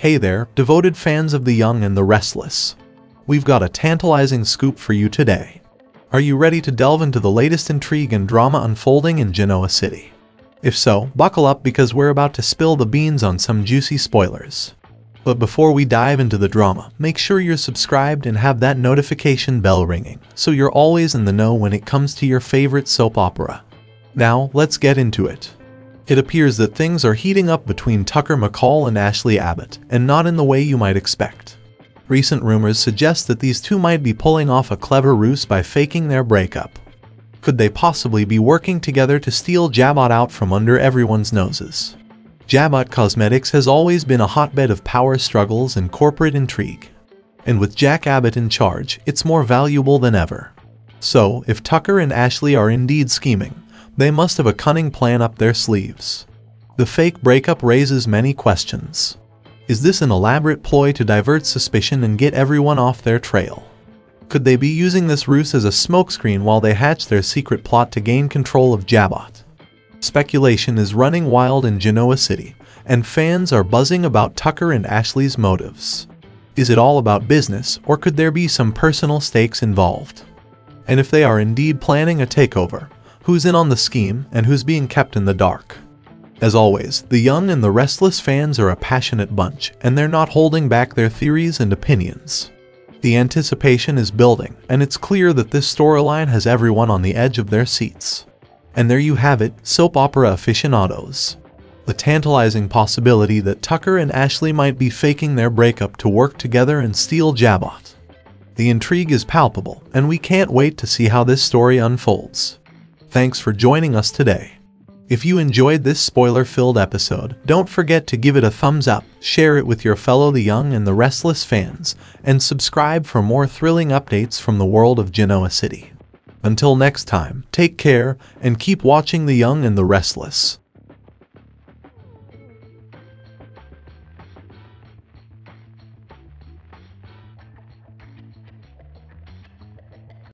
Hey there, devoted fans of The Young and the Restless. We've got a tantalizing scoop for you today. Are you ready to delve into the latest intrigue and drama unfolding in Genoa City? If so, buckle up because we're about to spill the beans on some juicy spoilers. But before we dive into the drama, make sure you're subscribed and have that notification bell ringing so you're always in the know when it comes to your favorite soap opera. Now, let's get into it. It appears that things are heating up between Tucker McCall and Ashley Abbott, and not in the way you might expect. Recent rumors suggest that these two might be pulling off a clever ruse by faking their breakup. Could they possibly be working together to steal Jabot out from under everyone's noses? Jabot Cosmetics has always been a hotbed of power struggles and corporate intrigue. And with Jack Abbott in charge, it's more valuable than ever. So, if Tucker and Ashley are indeed scheming, they must have a cunning plan up their sleeves. The fake breakup raises many questions. Is this an elaborate ploy to divert suspicion and get everyone off their trail? Could they be using this ruse as a smokescreen while they hatch their secret plot to gain control of Jabot? Speculation is running wild in Genoa City, and fans are buzzing about Tucker and Ashley's motives. Is it all about business, or could there be some personal stakes involved? And if they are indeed planning a takeover, who's in on the scheme and who's being kept in the dark. As always, the young and the restless fans are a passionate bunch, and they're not holding back their theories and opinions. The anticipation is building, and it's clear that this storyline has everyone on the edge of their seats. And there you have it, soap opera aficionados. The tantalizing possibility that Tucker and Ashley might be faking their breakup to work together and steal Jabot. The intrigue is palpable, and we can't wait to see how this story unfolds. Thanks for joining us today. If you enjoyed this spoiler-filled episode, don't forget to give it a thumbs up, share it with your fellow The Young and the Restless fans, and subscribe for more thrilling updates from the world of Genoa City. Until next time, take care and keep watching The Young and the Restless.